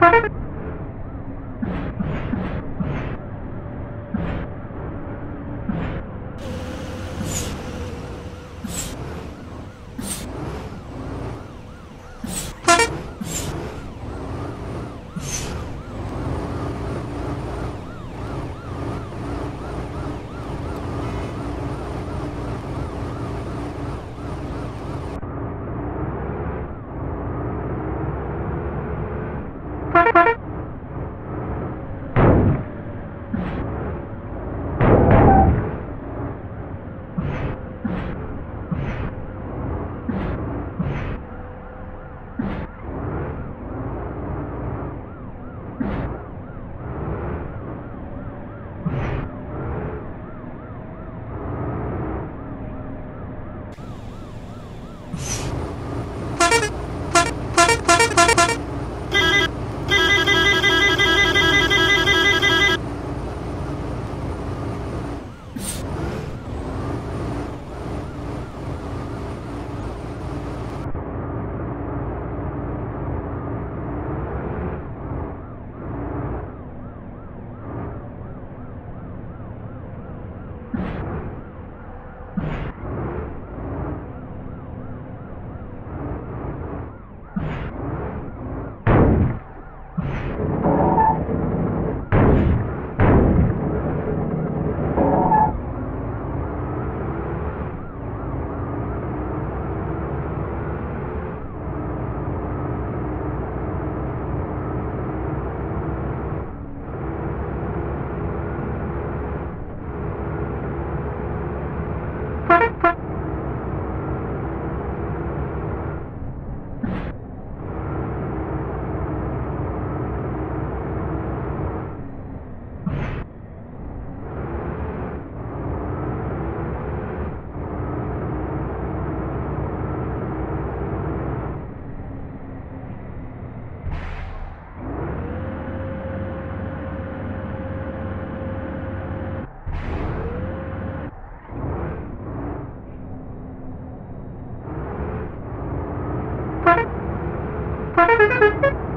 You. Thank you.